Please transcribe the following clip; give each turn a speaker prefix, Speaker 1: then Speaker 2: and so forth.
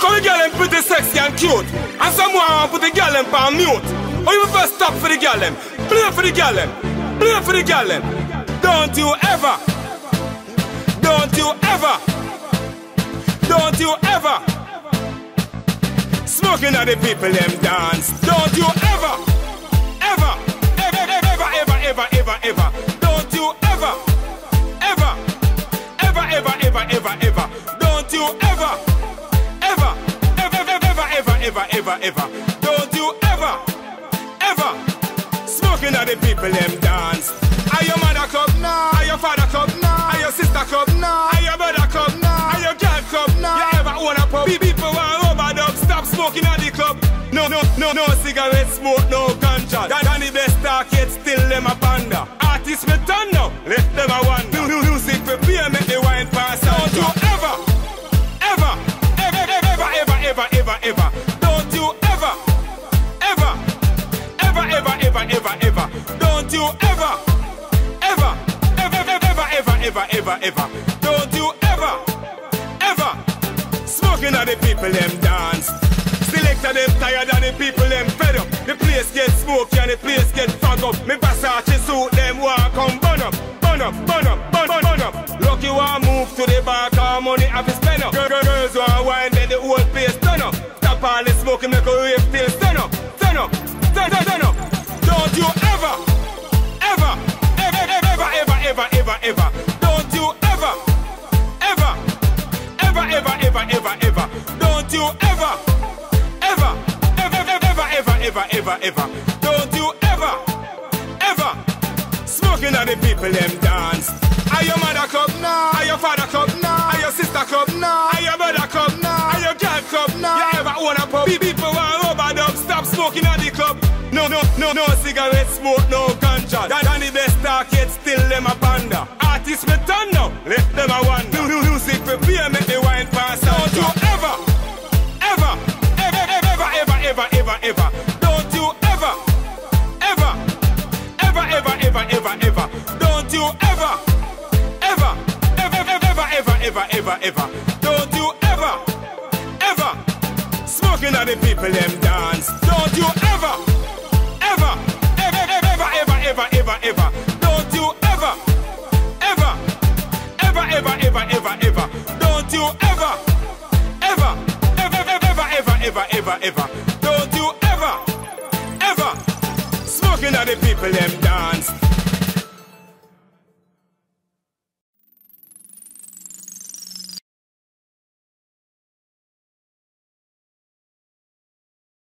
Speaker 1: Because the girl them pretty sexy and cute. And someone put the girl them on mute. Or you first stop for the girl them. Play for the girl them. Play for the girl them. Don't you ever. Don't you ever. Don't you ever. Smoking at the people them dance. Don't you ever. Ever. Ever, ever, ever, ever, ever, ever. Don't you ever. Ever. Ever, ever, ever, ever, ever. Don't you. Ever. Ever, ever, ever. Don't you ever. Ever. Smoking at the people them dance. Are your mother club? No. Are your father club? No. Are your sister club? No. Are your brother club? No. Are your girl club? No. You ever own a pub? Pe- People want overdub. Stop smoking at the club. No, no, no, no cigarette smoke, no ganja. That and the best talk yet still them a panda. Artists me turn now, let them a you ever, ever, ever, ever, ever, ever, ever, ever. Don't you ever, ever. Smoking at the people them dance. Selector them tired and the people them fed up. The place get smoky and the place get fog up. Me Versace suit them walk on burn up, burn up, burn up, burn, burn, burn up. Lucky one move to the back, car money have to spend up. Girl, girl, girls Don't you ever, ever, ever, ever, ever, ever, ever, ever. Don't you ever, ever. Smoking at the people them dance. Are your mother club? No. Are your father club? No. Are your sister club? No. Are your brother club? No. Are your girl club? No. You ever own a pub? Pe- People want overdub. Stop smoking at the club. No, no, no, no cigarette smoke, no ganja. That and the best talk still them a panda. Artists me turn now, let them a wonder. New, music for beer ever, ever, ever, ever, ever. Don't you ever, ever, ever, ever, ever, ever, ever, ever. Don't you ever, ever. Smoking at the people them dance. Don't you ever, ever, ever, ever, ever, ever, ever, ever. Don't you ever, ever, ever, ever, ever, ever, ever. Don't you ever, ever, ever, ever, ever, ever, ever, ever. The people them dance.